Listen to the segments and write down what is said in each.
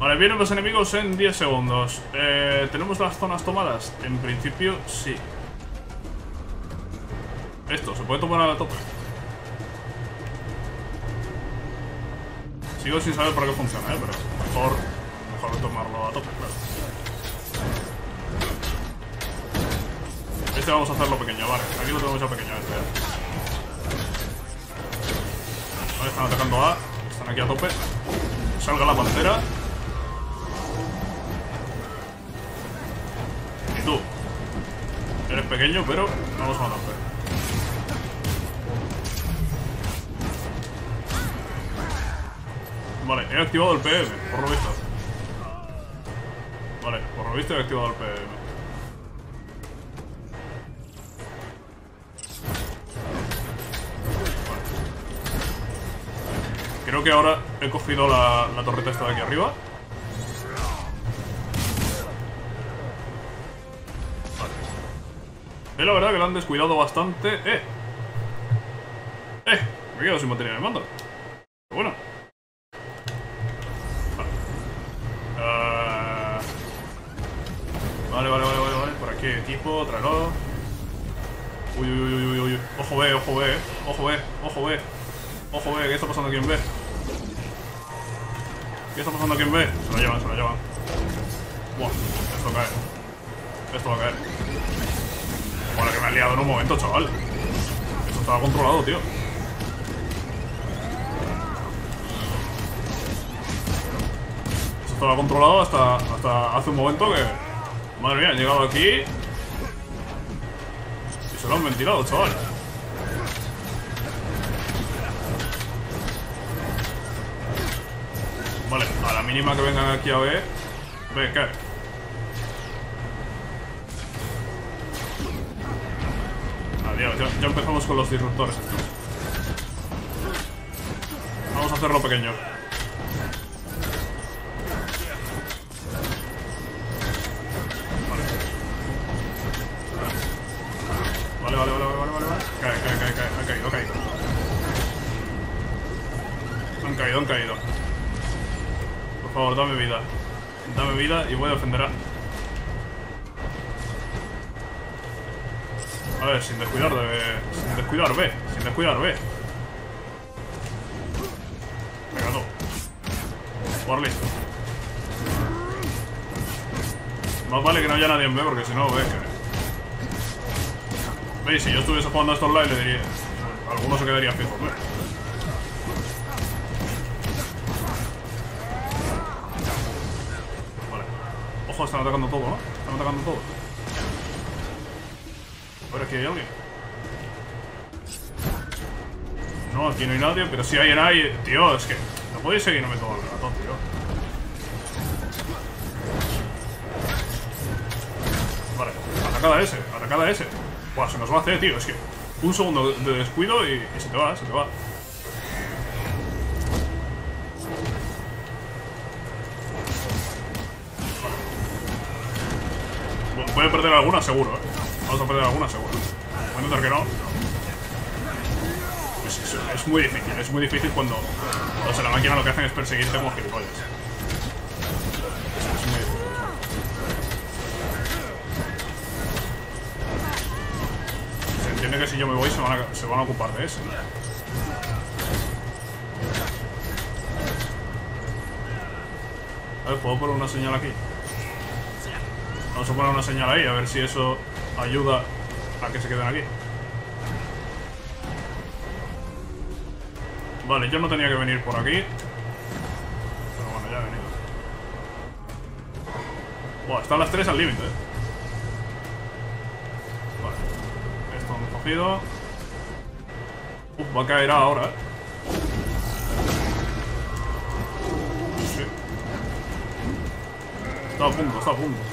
Vale, vienen los enemigos en 10 segundos. Eh, ¿Tenemos las zonas tomadas? En principio, sí. Esto, se puede tomar a la tope. Sigo sin saber para qué funciona, ¿eh? Pero mejor, mejor tomarlo a tope, claro. Este vamos a hacerlo pequeño, vale. Aquí lo tenemos ya pequeño este, ¿eh? Vale, están atacando A. Están aquí a tope. Salga la pantera. Eres pequeño, pero vamos a matar. Vale, he activado el PM, por lo visto. Vale, por lo visto he activado el PM. Creo que ahora he cogido la torreta esta de aquí arriba. Es la verdad que la han descuidado bastante. ¡Eh! ¡Eh! Me he quedado sin batería de mando. Pero bueno. Vale. Ah. Vale, vale, vale, vale, vale. Por aquí equipo, tráelo. Uy, uy, uy, uy, uy. Ojo B, ojo B, eh. Ojo B, ojo B. Ojo B, ¿qué está pasando aquí en B? ¿Qué está pasando aquí en B? Se lo llevan, se lo llevan. Buah, esto cae. Esto va a caer. Joder, que me ha liado en un momento, chaval. Esto estaba controlado, tío. Esto estaba controlado hasta, hasta hace un momento que... Madre mía, han llegado aquí... Y se lo han ventilado, chaval. Vale, a la mínima que vengan aquí a ver... Ve, cae. Ya, empezamos con los disruptores estos. Vamos a hacerlo pequeño. Vale, vale, vale, vale, vale, vale. Cae, cae, cae, cae, ha caído, ha caído. Han caído, han caído. Por favor, dame vida. Dame vida y voy a defender a... sin descuidar de... Sin descuidar B. Sin descuidar B. Venga, tú. Por listo. Más vale que no haya nadie en B porque si no, B que... Veis, si yo estuviese jugando a estos live le se quedaría fijo. Vale. Ojo, están atacando todo, ¿no? Están atacando todo. Ver, aquí hay alguien. No, aquí no hay nadie, pero si hay nadie... Tío, es que... No podéis seguirme todo el rato, tío. Vale, atacada ese, atacada ese. Buah, se nos va a hacer, tío. Es que un segundo de descuido y, se te va, se te va. A perder alguna seguro, eh. Perder alguna seguro. A intentar que no. Es, es- es muy difícil, es muy difícil cuando los de la máquina lo que hacen es perseguirte como gilipollas. Es muy difícil. Se entiende que si yo me voy se van a, se van a ocupar de ese. A ver, ¿puedo poner una señal aquí? Vamos a poner una señal ahí, a ver si eso ayuda a que se queden aquí. Vale, yo no tenía que venir por aquí. Pero bueno, ya he venido. Buah, están las tres al límite, eh. Vale. Esto hemos cogido. Uf, va a caer ahora, eh. Sí. Está a punto, está a punto.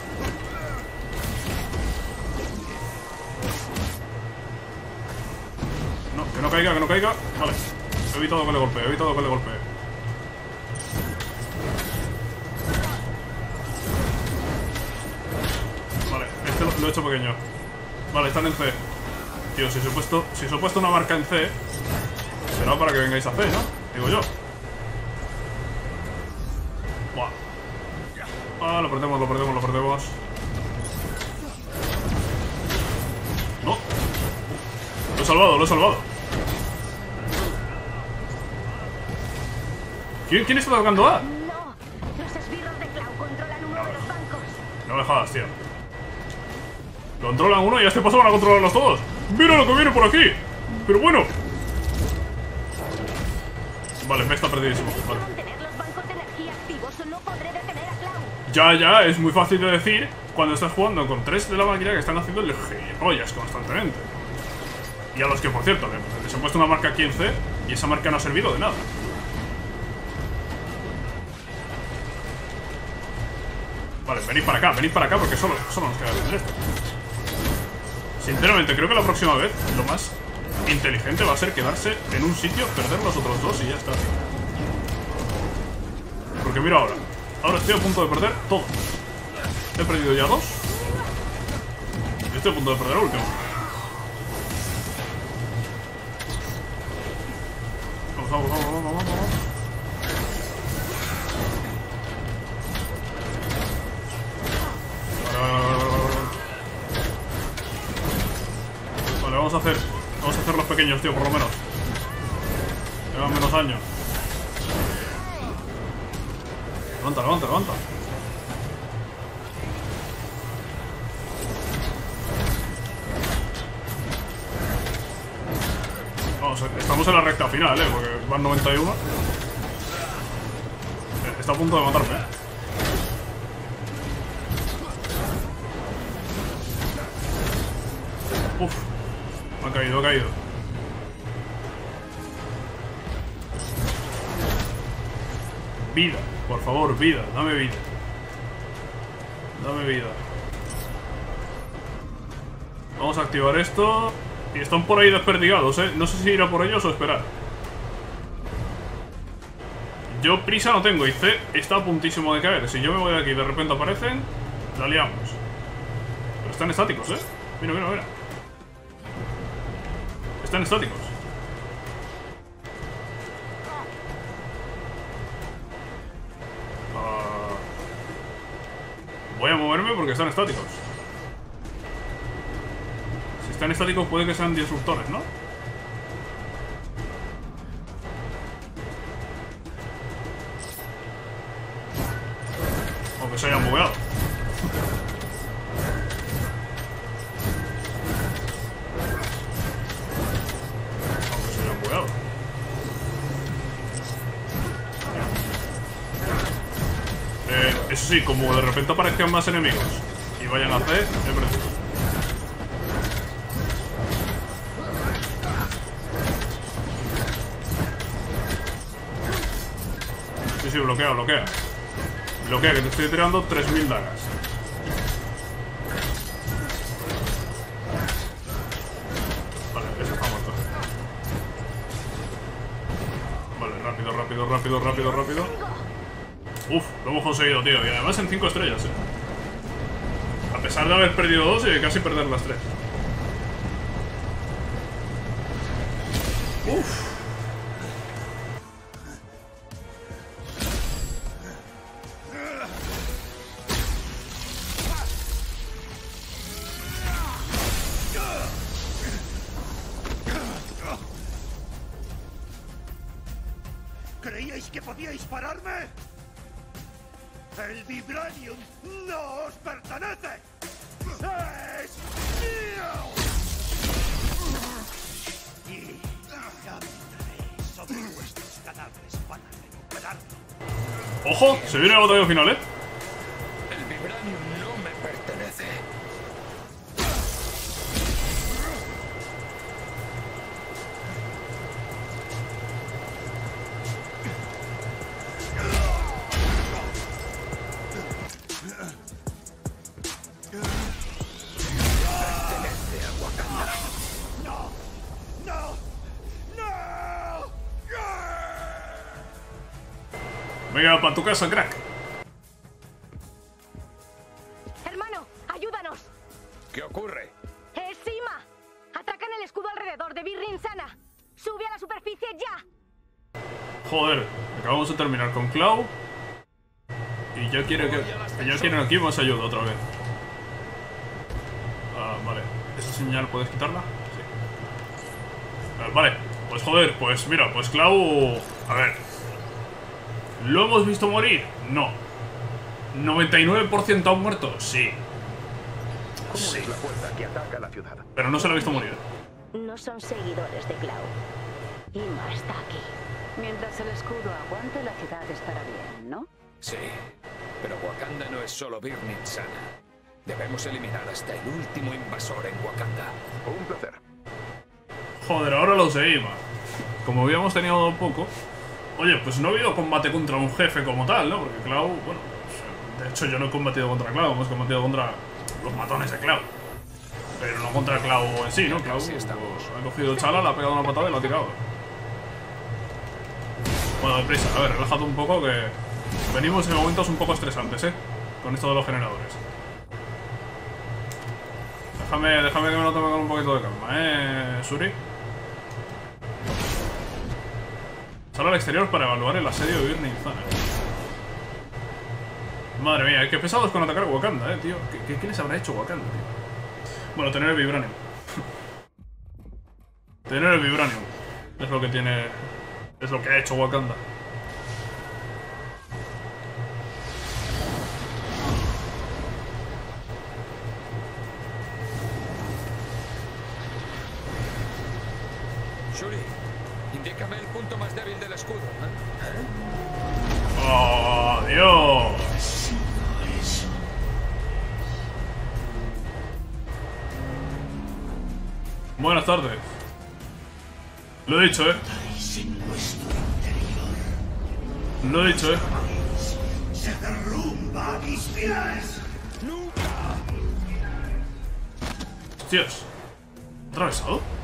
Caiga, que no caiga. Vale. He evitado que le golpee, he evitado que le golpee. Vale, este lo, he hecho pequeño. Vale, están en C. Tío, si os si os he puesto una marca en C, será para que vengáis a C, ¿no? Digo yo. Buah. Ah, lo perdemos, lo perdemos, lo perdemos. No. Lo he salvado, lo he salvado. ¿Quién, quién está tocando A? No, los esbirros de Clau controlan uno de los bancos. No me jodas, tío. Controlan uno y a este paso van a controlarlos todos. ¡Mira lo que viene por aquí! Pero bueno. Vale, me está perdidísimo. Vale. Ya, ya, es muy fácil de decir cuando estás jugando con tres de la máquina que están haciendo el gilipollas constantemente. Y a los que, por cierto, les- les han puesto una marca 15 y esa marca no ha servido de nada. Vale, venid para acá, venid para acá porque solo, solo nos queda hacer esto. Sinceramente, creo que la próxima vez lo más inteligente va a ser quedarse en un sitio, perder los otros dos y ya está. Porque mira ahora, ahora estoy a punto de perder todo. He perdido ya dos. Y estoy a punto de perder el último. Tío, por lo menos. Llevan menos años. Levanta, levanta, levanta. Vamos, estamos en la recta final, eh, porque van 91. Eh, Está a punto de matarme. eh. Uf, ha caído, ha caído. Vida, por favor, vida, dame vida. Dame vida. Vamos a activar esto. Y están por ahí desperdigados, ¿eh? No sé si ir a por ellos o esperar. Yo prisa no tengo y C está a puntísimo de caer. Si yo me voy de aquí y de repente aparecen, la liamos. Pero están estáticos, ¿eh? Mira, mira, mira. Están estáticos. Porque están estáticos. Si están estáticos puede que sean disruptores, ¿no? Sí, como de repente aparezcan más enemigos y vayan a hacer, he perdido. Sí, sí, bloquea, bloquea. Bloquea, que te estoy tirando 3000 dagas. Vale, ese está muerto. Vale, rápido, rápido, rápido, rápido, rápido. Uf, lo hemos conseguido, tío. Y además en 5 estrellas, eh. A pesar de haber perdido dos y de casi perder las tres. Uf. ¿Creíais que podíais pararme? El Vibranium no os pertenece. ¡Es mío! Y caminaré sobre vuestros cadáveres para recuperarlo. Ojo, se viene la batalla final, eh. Tu casa, crack. Hermano, ayúdanos. ¿Qué ocurre? ¡Es Sima! Atracan el escudo alrededor de Birrin Sana. ¡Sube a la superficie ya! Joder, acabamos de terminar con Clau. Y yo quiero que, que yo quiero que nos ayude otra vez. Ah, vale. ¿Esa señal puedes quitarla? Sí. Ah, vale. Pues joder, pues mira, pues Clau... A ver. ¿Lo hemos visto morir? No. ¿99% ha muerto? Sí. ¿Cómo es la fuerza que ataca la ciudad? Pero no se lo ha visto morir. No son seguidores de Clau. Ima está aquí. Mientras el escudo aguante, la ciudad estará bien, ¿no? Sí, pero Wakanda no es solo Birnin Sana. Debemos eliminar hasta el último invasor en Wakanda. Un placer. Joder, ahora lo sé, Ima. Como habíamos tenido poco... Oye, pues no ha habido combate contra un jefe como tal, ¿no? Porque Clau, bueno... pues, de hecho, yo no he combatido contra Clau. Hemos combatido contra los matones de Clau. Pero no contra Clau en sí, ¿no? Clau estamos. ha cogido Chala, le ha pegado una patada y lo ha tirado. Bueno, deprisa. A ver, relájate un poco que... Venimos en momentos un poco estresantes, ¿eh? Con esto de los generadores. Déjame, déjame que me lo tome con un poquito de calma, ¿eh, Suri? Sal al exterior para evaluar el asedio de Birnin Zana. Madre mía, qué pesados con atacar Wakanda, eh, tío. ¿Qué, qué, qué les habrá hecho Wakanda, tío? Bueno, tener el Vibranium. tener el Vibranium. Es lo que tiene... Es lo que ha hecho Wakanda. Escudo. ¿eh? ¡Oh, Dios! Buenas tardes. Lo he dicho, ¿eh? Lo he dicho, ¿eh? Se derrumba a mis pies. Hostias. ¿Atravesado?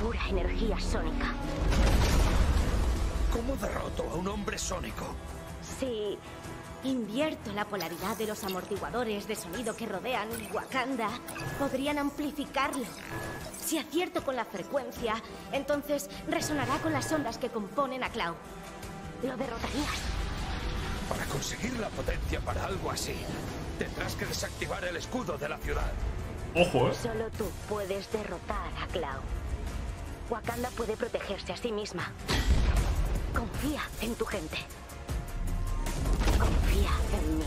Pura energía sónica. ¿Cómo derroto a un hombre sónico? Si Invierto la polaridad de los amortiguadores de sonido que rodean Wakanda. Podrían amplificarlo. Si acierto con la frecuencia, entonces resonará con las ondas que componen a Cloud. lo derrotarías. Para conseguir la potencia para algo así, tendrás que desactivar el escudo de la ciudad. Ojo, ¿eh? Solo tú puedes derrotar a Cloud. Wakanda puede protegerse a sí misma. Confía en tu gente. Confía en mí.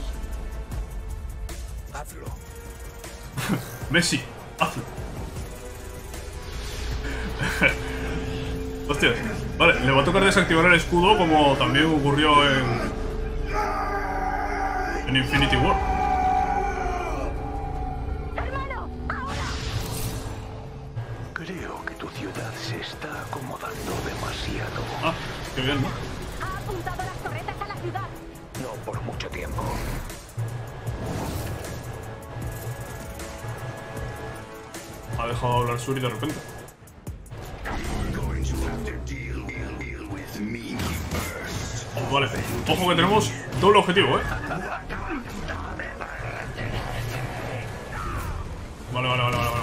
Hazlo. Messi, hazlo. Hostias. Vale, le va a tocar desactivar el escudo como también ocurrió en... En Infinity War. Creo que tu ciudad se está acomodando demasiado. Ah, qué bien, ¿no? Ha apuntado las torretas a la ciudad. No por mucho tiempo. Ha dejado de hablar Suri de repente. Oh, vale, ojo que tenemos doble objetivo, ¿eh? Vale, vale, vale. Vale,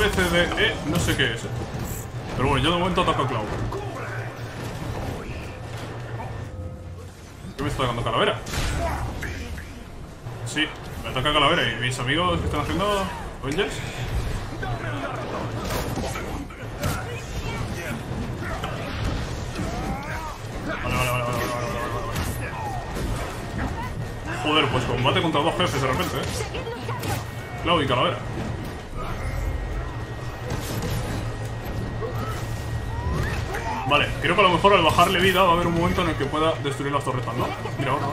ABCDE no sé qué es, ¿eh? Pero bueno, yo de momento ataco a Clau. ¿Qué me está atacando Calavera? Sí, me ataca Calavera y mis amigos que están haciendo Avengers. Vale, vale, vale, vale, vale, vale. Joder, pues combate contra dos jefes de repente, eh. Clau y Calavera. Vale, creo que a lo mejor al bajarle vida va a haber un momento en el que pueda destruir las torretas, ¿no? Mira ahora.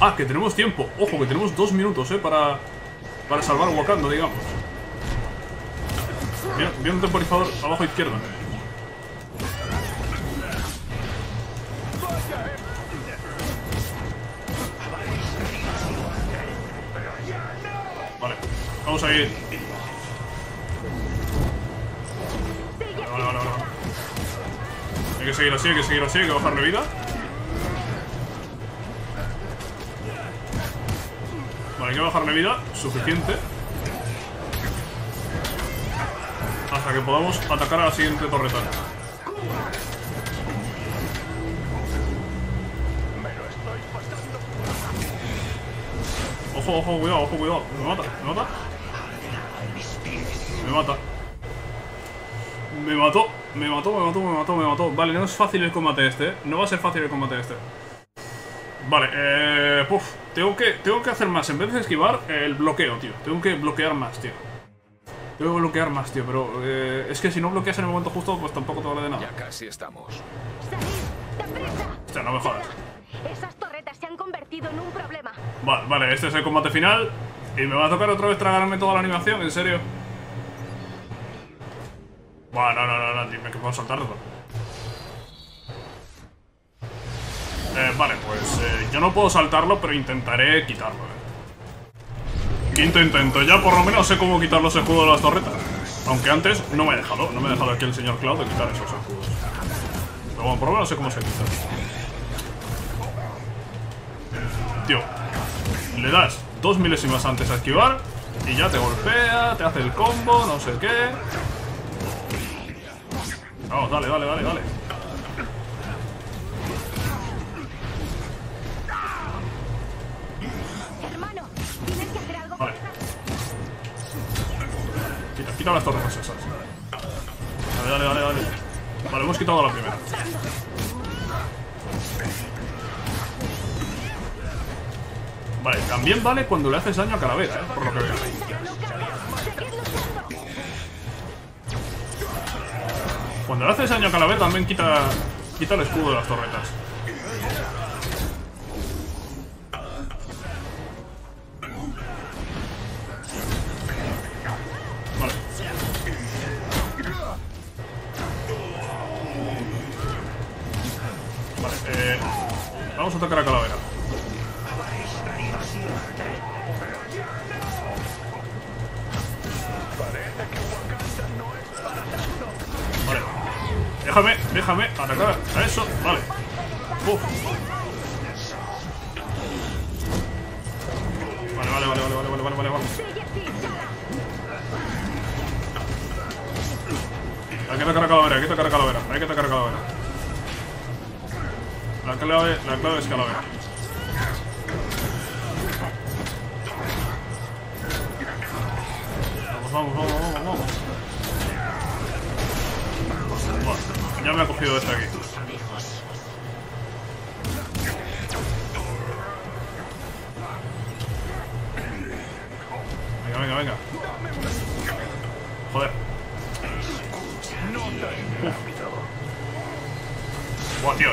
Ah, que tenemos tiempo. Ojo, que tenemos dos minutos, ¿eh? Para, para salvar Wakanda, digamos. Mira, un temporizador abajo a izquierda. Vale, vale. Hay que seguir así, hay que seguir así, hay que bajarle vida. Vale, hay que bajarle vida, suficiente. Hasta que podamos atacar a la siguiente torreta. Ojo, ojo, cuidado, ojo, cuidado. Me mata, me mata. Me mata. Me mató, me mató, me mató, me mató, me mató. Vale, no es fácil el combate este, ¿eh? No va a ser fácil el combate este. Vale, eh... Puf, tengo que, tengo que hacer más. En vez de esquivar, el bloqueo, tío. Tengo que bloquear más, tío. Tengo que bloquear más, tío. Pero eh, es que si no bloqueas en el momento justo, pues tampoco te vale de nada. Ya casi estamos. Hostia, no me jodas. Esas torretas se han convertido en un problema. Vale, vale, este es el combate final. Y me va a tocar otra vez tragarme toda la animación, en serio. No, no, no, dime que puedo saltarlo. Eh, vale, pues eh, yo no puedo saltarlo, pero intentaré quitarlo. eh. Quinto intento, ya por lo menos sé cómo quitar los escudos de las torretas. Aunque antes no me he dejado, no me ha dejado aquí el señor Cloud de quitar esos escudos. Pero bueno, por lo menos sé cómo se quita. Tío, le das dos milésimas antes a esquivar y ya te golpea, te hace el combo, no sé qué. Vamos, dale, dale, dale, dale. Hermano, tienes que hacer algo. Vale. Quita, quita las torres esas. Dale, dale, dale, dale. Vale, hemos quitado la primera. Vale, también vale cuando le haces daño a Calavera, ¿eh? por lo que veo. Cuando le haces daño a Calavera también quita, quita el escudo de las torretas. Vale, vale, vale, vale, vale, vale, vale, vale. Hay que tocar a calavera, hay que tocar a calavera, hay que tocar a calavera. La clave, la clave es calavera.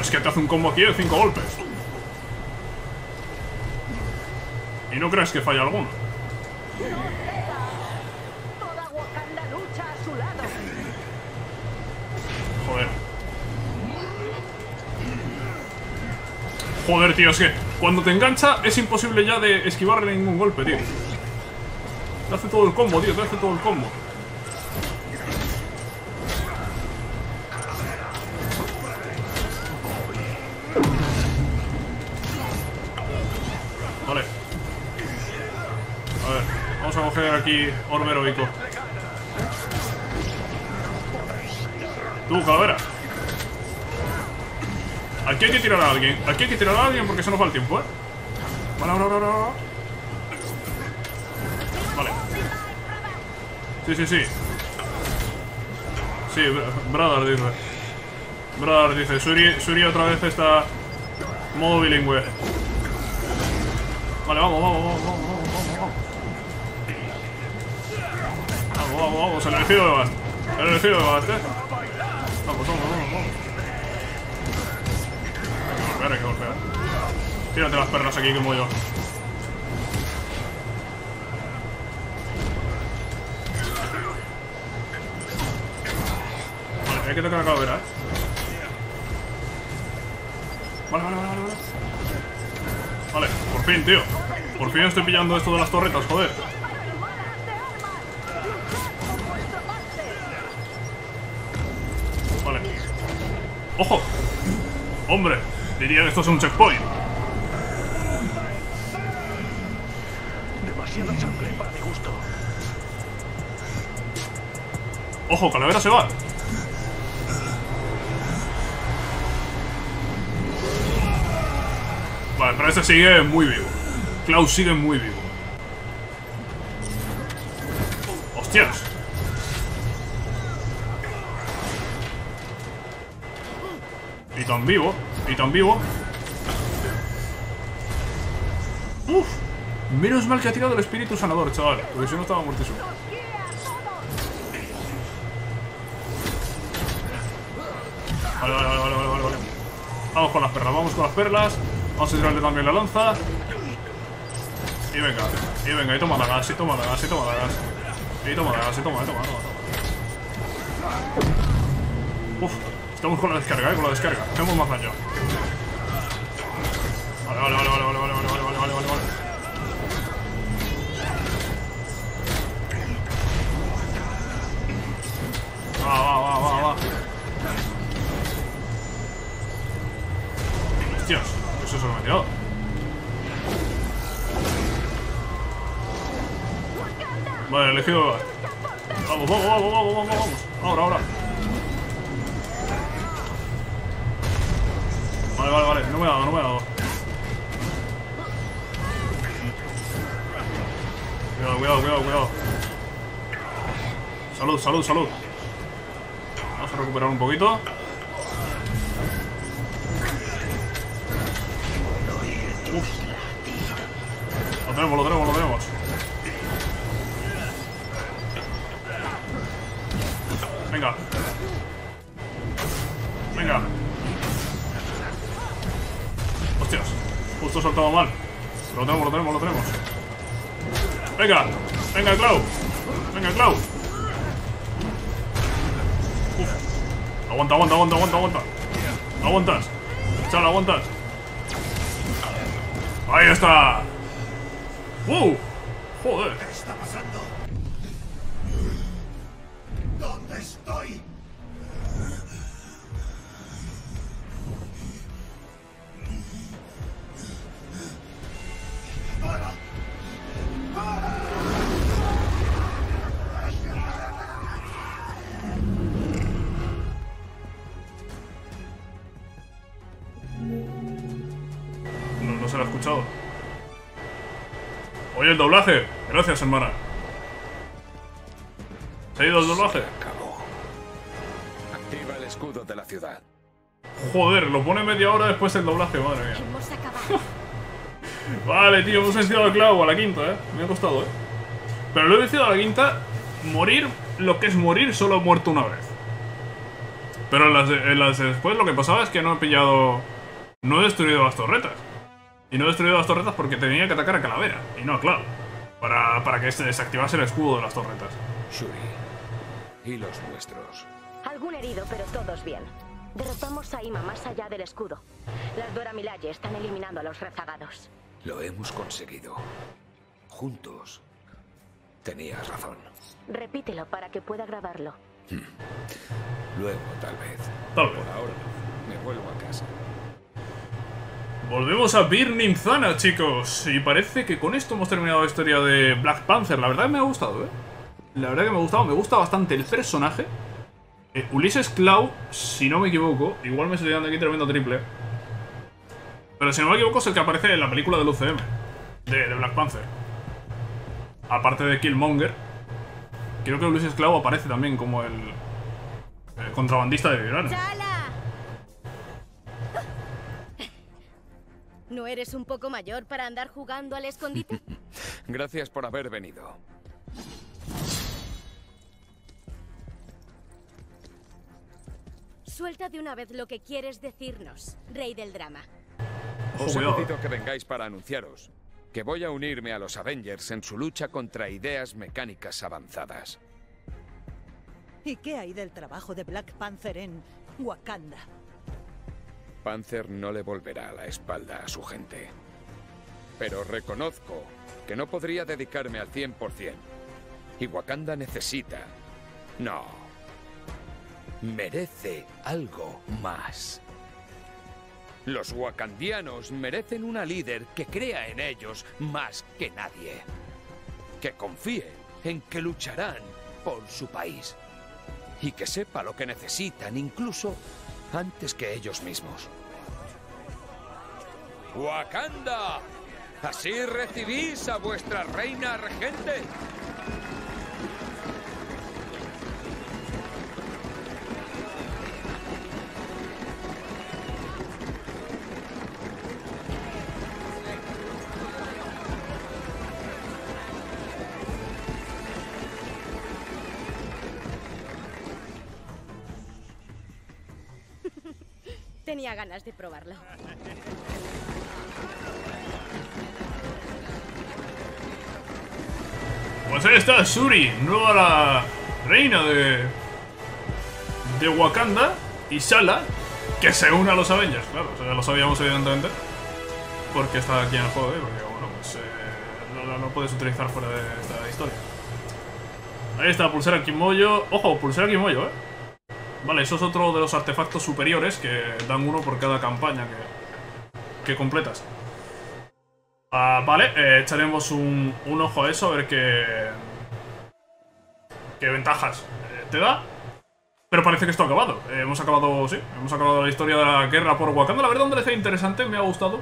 Es que te hace un combo aquí de 5 golpes. Y no crees que falla alguno. Joder. Joder, tío, es que cuando te engancha es imposible ya de esquivarle ningún golpe, tío. Te hace todo el combo, tío, te hace todo el combo. Aquí orbe heroico. Tú, calavera. Aquí hay que tirar a alguien. Aquí hay que tirar a alguien porque se nos va el tiempo, ¿eh? Vale, ahora, ahora, ahora. Vale. Sí, sí, sí. Sí, br- brother dice. Brother dice. Suri, Suri otra vez está modo bilingüe. Vale, vamos, vamos, vamos, vamos. Vamos, vamos, el elegido de Bast. El elegido de Bast, eh. Vamos, vamos, vamos, vamos. Hay que golpear, hay que golpear. Tírate las perlas aquí como yo. Vale, hay que tocar la calavera, ¿eh? Vale, vale, vale, vale. Vale, por fin, tío. Por fin estoy pillando esto de las torretas, joder. ¡Ojo! Hombre, diría que esto es un checkpoint. Demasiada sangre para mi gusto. ¡Ojo, Calavera se va! Vale, pero este sigue muy vivo. Klaus sigue muy vivo. ¡Hostias! Vivo, y tan vivo. Uf, menos mal que ha tirado el espíritu sanador, chaval. Porque si no estaba muertísimo. Vale, vale, vale, vale, vale, vale. Vamos con las perlas, vamos con las perlas. Vamos a tirarle también la lanza. Y venga, y venga, y toma la gas, y toma la gas, y toma la gas. Y toma la gas, y toma, y toma, toma, toma. Uf, estamos con la descarga, eh, con la descarga. Hacemos más daño. Vale, vale, vale, vale, vale, vale, vale, vale, vale, vale. Va, va, va, va, va. Hostias, eso se lo he metido. Vale, elegido. Vamos, vamos, vamos, vamos, vamos, vamos. Ahora, ahora. Vale, vale, vale. No me ha dado, no me ha dado. Cuidado, cuidado, cuidado, cuidado. Salud, salud, salud. Vamos a recuperar un poquito. Uf. Lo tenemos, lo tenemos, lo tenemos. Venga. Venga. Hostias. Justo he saltado mal. Lo tenemos, lo tenemos, lo tenemos. Venga. Venga, Clau. Venga, Clau. Uf. Aguanta, aguanta, aguanta, aguanta, aguanta. Aguantas. Chaval, aguantas. Ahí está. ¡Wow! Joder. ¿Se ha ido el doblaje? Acabó. Activa el escudo de la ciudad. Joder, lo pone media hora después el doblaje, madre mía. Vale, tío, hemos vencido al clavo a la quinta, eh. Me ha costado, eh. Pero lo he vencido a la quinta. Morir, lo que es morir, solo he muerto una vez. Pero en las, de- en las de después lo que pasaba es que no he pillado. No he destruido las torretas. Y no he destruido las torretas porque tenía que atacar a Calavera. Y no a Cloud. Para, para que se desactivase el escudo de las torretas. Shuri. Y los nuestros. Algún herido, pero todos bien. Derrotamos a Ima más allá del escudo. Las Dora Milaje están eliminando a los rezagados. Lo hemos conseguido. Juntos. Tenías razón. Repítelo para que pueda grabarlo. Luego, tal vez. Tal vez. Por ahora, me vuelvo a casa. Volvemos a Birnin Zana, chicos. Y parece que con esto hemos terminado la historia de Black Panther. La verdad me ha gustado, ¿eh? La verdad que me ha gustado. Me gusta bastante el personaje. Eh, Ulises Clow, si no me equivoco, igual me estoy dando aquí tremendo triple. Pero si no me equivoco es el que aparece en la película del UCM. De, de Black Panther. Aparte de Killmonger. Creo que Ulises Clow aparece también como el, el contrabandista de Vibrana. ¡Chala! ¿No eres un poco mayor para andar jugando al escondite? Gracias por haber venido. Suelta de una vez lo que quieres decirnos, rey del drama. Os pedido que vengáis para anunciaros que voy a unirme a los Avengers en su lucha contra ideas mecánicas avanzadas. ¿Y qué hay del trabajo de Black Panther en Wakanda? Panzer no le volverá la espalda a su gente. Pero reconozco que no podría dedicarme al 100%. Y Wakanda necesita... No. Merece algo más. Los wakandianos merecen una líder que crea en ellos más que nadie. Que confíe en que lucharán por su país. Y que sepa lo que necesitan incluso antes que ellos mismos. ¡Wakanda! ¿Así recibís a vuestra reina regente? Ganas de probarlo. Pues ahí está Shuri, nueva la reina de. de Wakanda. Y Shala, que se une a los Avengers, claro, o sea, ya lo sabíamos evidentemente. Porque está aquí en el juego, ¿eh? porque bueno, pues eh, no, no- no puedes utilizar fuera de esta historia. Ahí está, pulsera Kimoyo. Ojo, pulsera Kimoyo, eh. Vale, eso es otro de los artefactos superiores que dan uno por cada campaña que, que completas. Ah, vale, eh, echaremos un, un ojo a eso, a ver qué. qué ventajas eh, te da. Pero parece que esto ha acabado. Eh, hemos acabado, sí, hemos acabado la historia de la guerra por Wakanda. La verdad, me parece interesante, me ha gustado.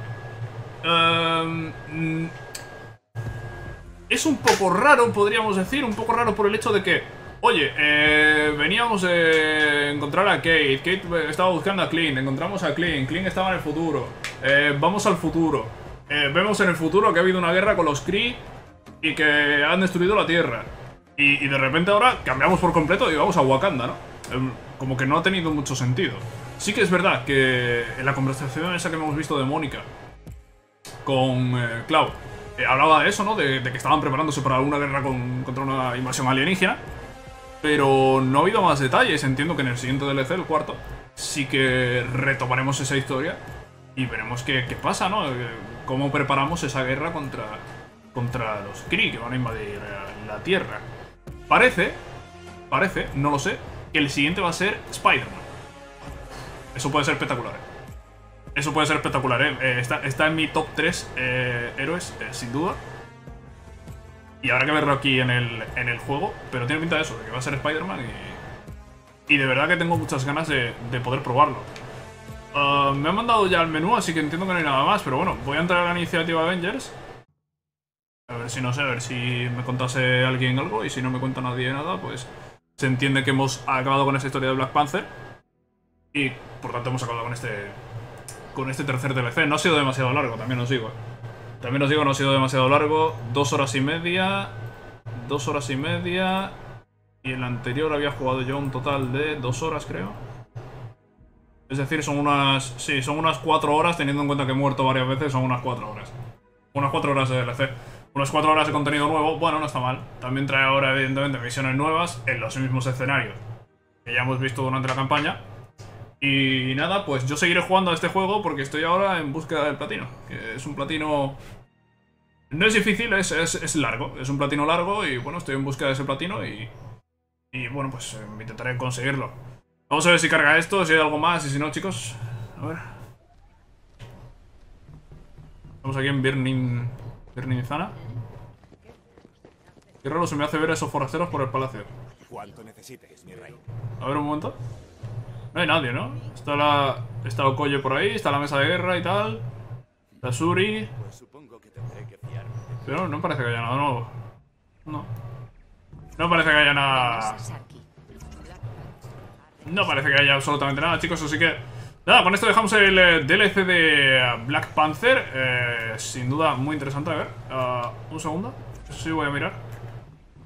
Ehm, mm, es un poco raro, podríamos decir, un poco raro por el hecho de que, oye, eh, veníamos de encontrar a Kate, Kate eh, estaba buscando a Clint, encontramos a Clint, Clint estaba en el futuro, eh, vamos al futuro, Eh, vemos en el futuro que ha habido una guerra con los Kree y que han destruido la Tierra. Y, de repente ahora cambiamos por completo y vamos a Wakanda, ¿no? Como que no ha tenido mucho sentido. Sí que es verdad que en la conversación esa que hemos visto de Mónica con eh, hablaba de eso, ¿no? De, que estaban preparándose para una guerra con- contra una invasión alienígena. Pero no ha habido más detalles. Entiendo que en el siguiente DLC, el cuarto, sí que retomaremos esa historia y veremos qué, qué pasa, ¿no? Eh, Cómo preparamos esa guerra contra, contra los Kree que van a invadir la Tierra. Parece, parece, no lo sé, que el siguiente va a ser Spider-Man. Eso puede ser espectacular. ¿eh? Eso puede ser espectacular, ¿eh? Eh, está, está en mi top 3 eh, héroes, sin duda. Y habrá que verlo aquí en el, en el juego. Pero tiene pinta de eso, de que va a ser Spider-Man y... Y de verdad que tengo muchas ganas de, de poder probarlo. Ah, me han mandado ya al menú, así que entiendo que no hay nada más. Pero bueno, voy a entrar a la iniciativa Avengers. A ver si no sé, a ver si me contase alguien algo. Y si no me cuenta nadie nada, pues se entiende que hemos acabado con esta historia de Black Panther. Y por tanto hemos acabado con este con este tercer DLC. No ha sido demasiado largo, también os digo. También os digo, no ha sido demasiado largo. Dos horas y media. Dos horas y media. Y el anterior había jugado yo un total de dos horas, creo. Es decir, son unas... Sí, son unas cuatro horas, teniendo en cuenta que he muerto varias veces, son unas cuatro horas. Unas cuatro horas de DLC. Unas cuatro horas de contenido nuevo, bueno, no está mal. También trae ahora, evidentemente, misiones nuevas en los mismos escenarios que ya hemos visto durante la campaña. Y nada, pues yo seguiré jugando a este juego porque estoy ahora en búsqueda del platino. Que es un platino... No es difícil, es, es, es largo. Es un platino largo y bueno, estoy en búsqueda de ese platino y... Y bueno, pues eh, intentaré conseguirlo. Vamos a ver si carga esto, si hay algo más y si no, chicos... A ver... Estamos aquí en Birnin... Birnin Zana. Qué raro se me hace ver a esos forasteros por el palacio. Cuanto necesites, mi rey. A ver un momento. No hay nadie, ¿no? Está la. Está Okoye por ahí, está la mesa de guerra y tal. Está Suri. Pero no parece que haya nada nuevo. No. No parece que haya nada. No parece que haya absolutamente nada, chicos, así que... Nada, con esto dejamos el eh, DLC de eh, Black Panther. eh, sin duda muy interesante. A ver, ah, un segundo. Sí voy a mirar.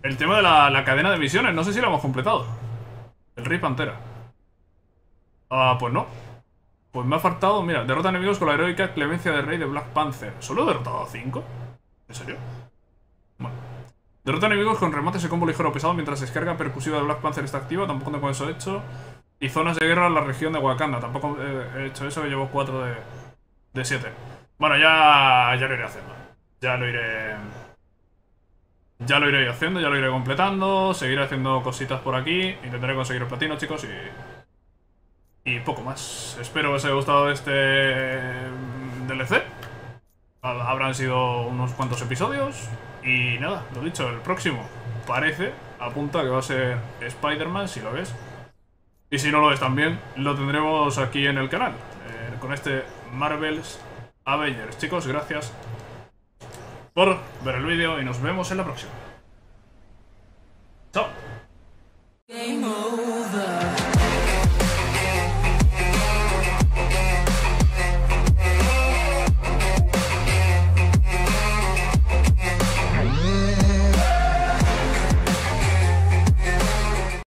El tema de la, la cadena de misiones, no sé si lo hemos completado. El Rey Pantera. Ah, pues no. Pues me ha faltado, mira, derrota enemigos con la heroica clemencia del rey de Black Panther. ¿Solo he derrotado a 5? ¿En serio? Bueno. Derrota enemigos con remates y combo ligero pesado mientras descarga percusiva de Black Panther está activa. Tampoco tengo eso hecho. Y zonas de guerra en la región de Wakanda. Tampoco he hecho eso, llevo 4 de, de 7. Bueno, ya, ya lo iré haciendo. Ya lo iré... Ya lo iré haciendo, ya lo iré completando. Seguiré haciendo cositas por aquí. Intentaré conseguir el platino, chicos, y... Y poco más. Espero que os haya gustado este mm, DLC. Habrán sido unos cuantos episodios. Y nada, lo dicho, el próximo parece, apunta que va a ser Spider-Man, si lo ves. Y si no lo es también, lo tendremos aquí en el canal, eh, con este Marvel's Avengers. Chicos, gracias por ver el vídeo y nos vemos en la próxima. Chao.